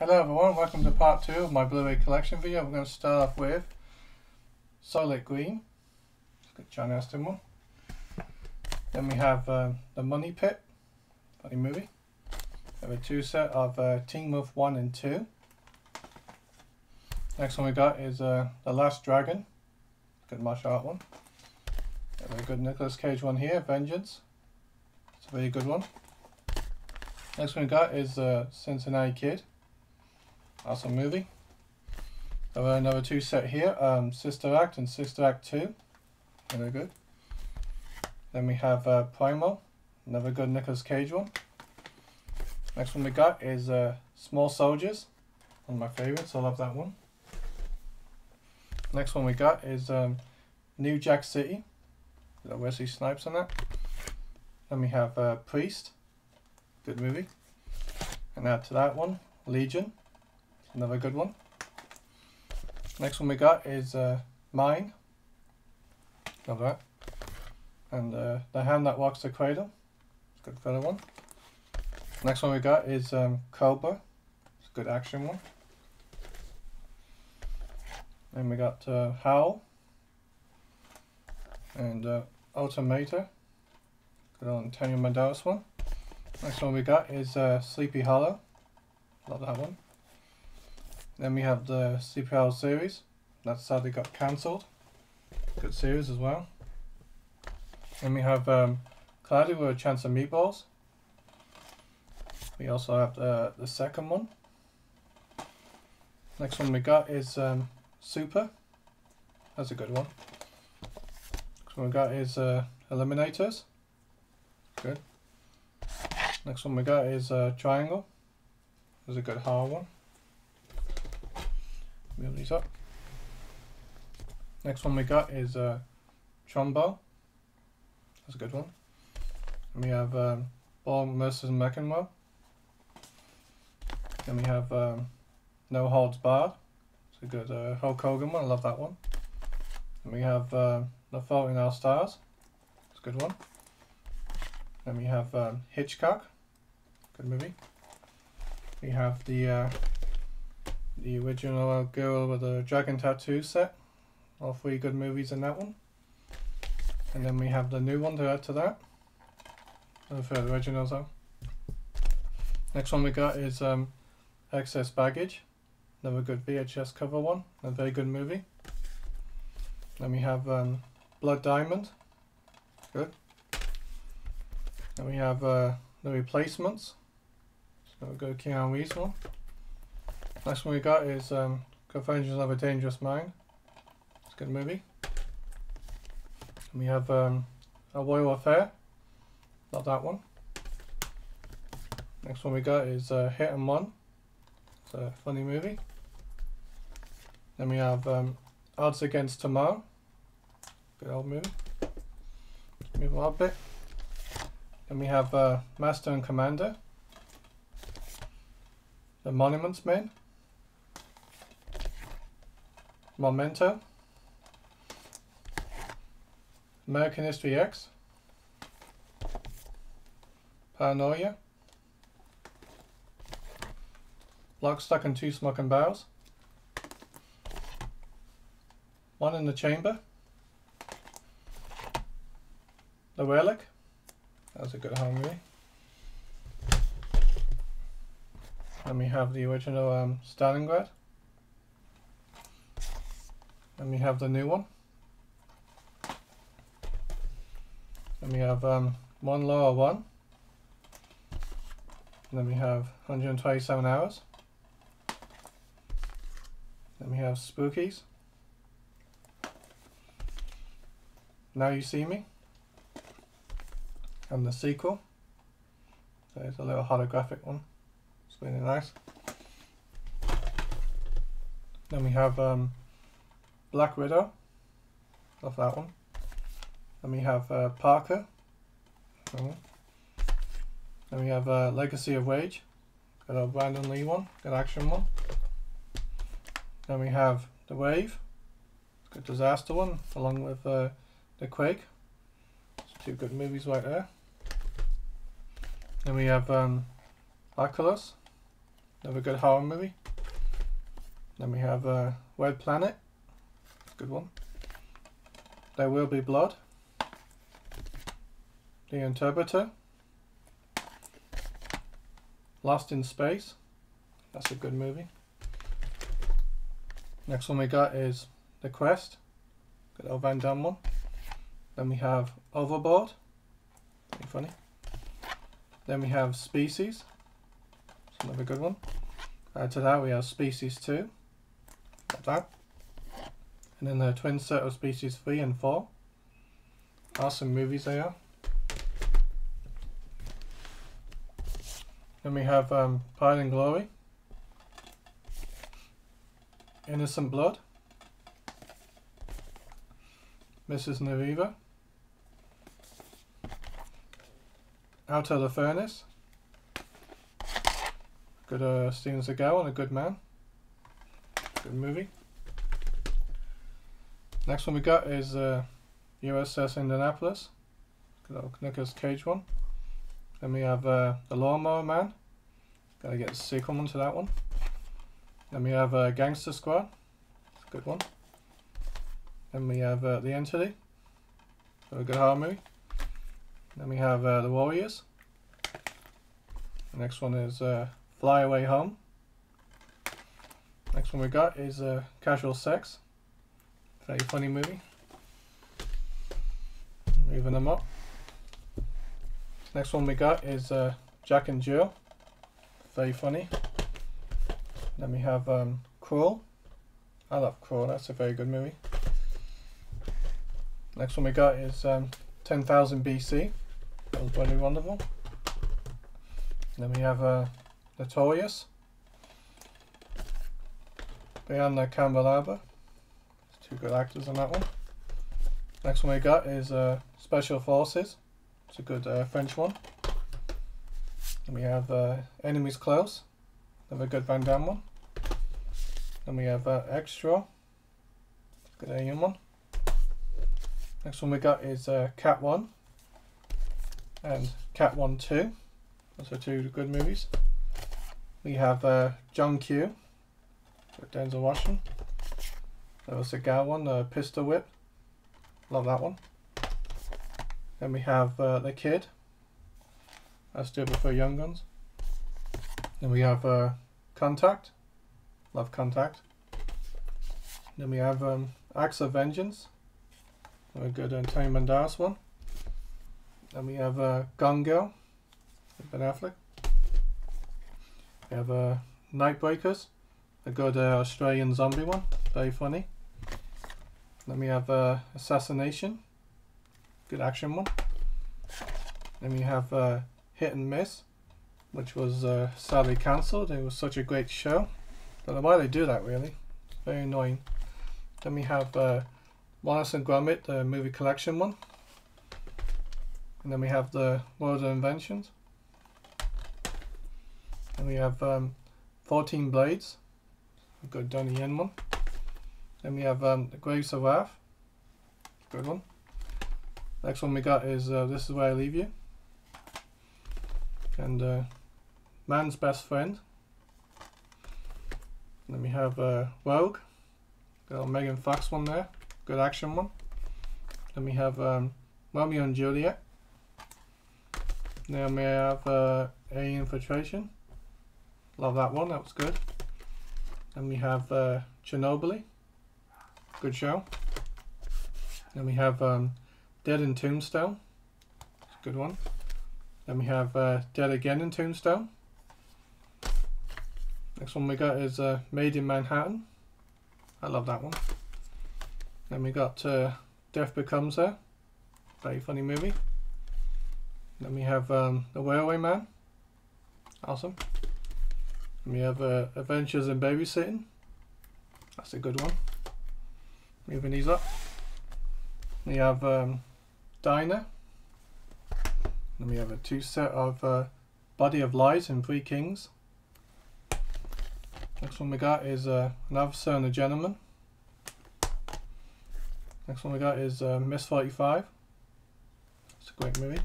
Hello everyone, welcome to part 2 of my Blu-ray collection video. We're going to start off with Soylent Green. Charlton Heston one. Then we have uh, The Money Pit, funny movie. We have a two set of uh, Wolf 1 and 2. Next one we got is uh, The Last Dragon. Good martial art one. A very good Nicolas Cage one here, Vengeance. It's a very good one. Next one we got is uh, Cincinnati Kid. Awesome movie. Another two set here, um, Sister Act and Sister Act 2. Very good. Then we have uh, Primal, another good Nicolas Cage one. Next one we got is uh, Small Soldiers, one of my favorites, I love that one. Next one we got is um, New Jack City, got Wesley Snipes on that. Then we have uh, Priest, good movie. And add to that one, Legion, Another good one. Next one we got is uh, Mine. Love that. And uh, The Hand That Rocks the Cradle. Good fella one. Next one we got is um, Cobra. It's a good action one. Then we got uh, Howl. And uh. Good on Antonio Banderas one. Next one we got is uh, Sleepy Hollow. Love that one. Then we have the CPL series. That sadly got cancelled. Good series as well. Then we have um, Cloudy with a Chance of Meatballs. We also have the, the second one. Next one we got is um, Super. That's a good one. Next one we got is uh, Eliminators. Good. Next one we got is uh, Triangle. That's a good horror one. Move these up. Next one we got is uh, Trumbo. That's a good one. And we have um, Paul Mercer McEnroe. Then we have um, No Holds Barred. It's a good uh, Hulk Hogan one. I love that one. And we have uh, The Fault in Our Stars. It's a good one. Then we have um, Hitchcock. Good movie. We have the uh, the original Girl with the Dragon Tattoo set. All three good movies in that one. And then we have the new one to add to that. The originals though. Next one we got is um, Excess Baggage. Another good VHS cover one. A very good movie. Then we have um, Blood Diamond. Good. Then we have uh, The Replacements. So we'll go Keanu Reeves one. Next one we got is um, Confessions of a Dangerous Mind. It's a good movie. And we have um, A Royal Affair. Not that one. Next one we got is uh, Hit and Run. It's a funny movie. Then we have um, Odds Against Tomorrow. Good old movie. Move on a bit. Then we have uh, Master and Commander. The Monuments Men. Memento, American History X, Paranoia, Lock, Stock and Two Smoking Barrels, One in the Chamber, The Relic, that's a good home. And we have the original um, Stalingrad. And we have the new one. And we have um, one lower one. Then we have 127 hours. Then we have Spookies. Now You See Me. And the sequel. There's a little holographic one. It's really nice. Then we have um, Black Widow. Love that one. Then we have uh, Parker. Then we have uh, Legacy of Rage. Got a Brandon Lee one. Good action one. Then we have The Wave. Good disaster one, along with uh, The Quake. two good movies right there. Then we have um, Oculus. Another good horror movie. Then we have uh, Red Planet. Good one. There Will Be Blood. The Interpreter. Lost in Space. That's a good movie. Next one we got is The Quest. Good old Van Damme one. Then we have Overboard. Pretty funny. Then we have Species. That's another good one. Add to that we have Species 2. Like that. And then the twin set of Species 3 and 4. Awesome movies they are. Then we have um, Pride and Glory. Innocent Blood. Mrs. Nariva. Out of the Furnace. Good uh, Steven Seagal and a good man. Good movie. Next one we got is uh, USS Indianapolis. Old Cage one. Then we have uh, The Lawnmower Man. Gotta get a sequel one to that one. Then we have uh, Gangster Squad. Good one. Then we have uh, The Entity. A good horror movie. Then we have uh, The Warriors. The next one is uh, Fly Away Home. Next one we got is uh, Casual Sex. Very funny movie. Moving them up. Next one we got is uh, Jack and Jill. Very funny. Then we have um, Crawl. I love Crawl, that's a very good movie. Next one we got is um, 10,000 BC. That was very wonderful. Then we have uh, Notorious. Behind the Candelabra. Two good actors on that one. Next one we got is uh, Special Forces. It's a good uh, French one. And we have uh, Enemies Close. Another good Van Damme one. Then we have uh, Extra. Good Alien one. Next one we got is uh, Cat 1 and Cat 1 2. Those are two good movies. We have uh, John Q with Denzel Washington. There was a gal one, uh, Pistol Whip. Love that one. Then we have uh, The Kid. That's doable for Young Guns. Then we have uh, Contact. Love Contact. Then we have um, of Vengeance. A good Antonio Banderas one. Then we have uh, Gone Girl. Ben Affleck. We have uh, Nightbreakers. A good uh, Australian zombie one. Very funny. Then we have uh, Assassination. Good action one. Then we have uh, Hit and Miss, which was uh, sadly cancelled. It was such a great show. Don't know why they do that really. Very annoying. Then we have uh, Wallace and Gromit, the movie collection one. And then we have the World of Inventions. And we have um, 14 Blades. A good Donnie Yen one. Then we have um, the Grapes of Wrath. Good one. Next one we got is uh, This Is Where I Leave You. And uh, Man's Best Friend. And then we have uh, Rogue. A Megan Fox one there. Good action one. Then we have um, Romeo and Juliet. Then we have uh, Alien Infiltration. Love that one, that was good. Then we have uh, Chernobyl. Good show. Then we have um, Dead in Tombstone. Good one. Then we have uh, Dead Again in Tombstone. Next one we got is uh, Maid in Manhattan. I love that one. Then we got uh, Death Becomes Her. Very funny movie. Then we have um, The Railway Man. Awesome. And we have uh, Adventures in Babysitting. That's a good one. Moving these up. We have um, Diner. Then we have a two set of uh, Body of Light and Three Kings. Next one we got is uh, An Officer and a Gentleman. Next one we got is uh, Miss 45. It's a great movie.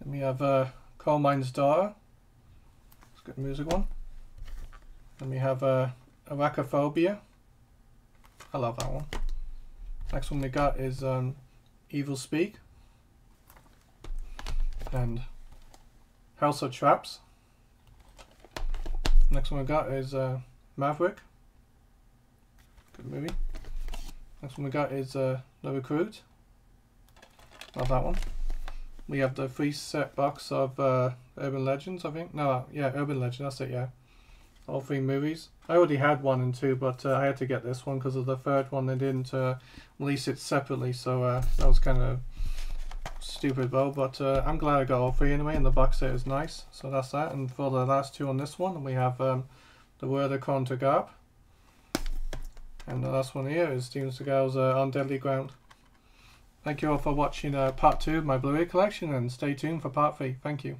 Then we have uh, Coal Miner's Daughter. It's a good music one. Then we have uh, Arachnophobia. I love that one. Next one we got is um, Evilspeak. And House of Traps. Next one we got is uh, Maverick. Good movie. Next one we got is uh, The Recruit. Love that one. We have the free set box of uh, Urban Legends, I think. No, yeah, Urban Legend, that's it, yeah. All three movies. I already had one and two, but uh, I had to get this one because of the third one. They didn't uh, release it separately, so uh, that was kind of stupid though. But uh, I'm glad I got all three anyway, and the box set is nice. So that's that. And for the last two on this one, we have um, The Word of Contra Garb. And the last one here is Steven Seagal's uh, On Deadly Ground. Thank you all for watching uh, part 2 of my Blu-ray collection and stay tuned for part 3. Thank you.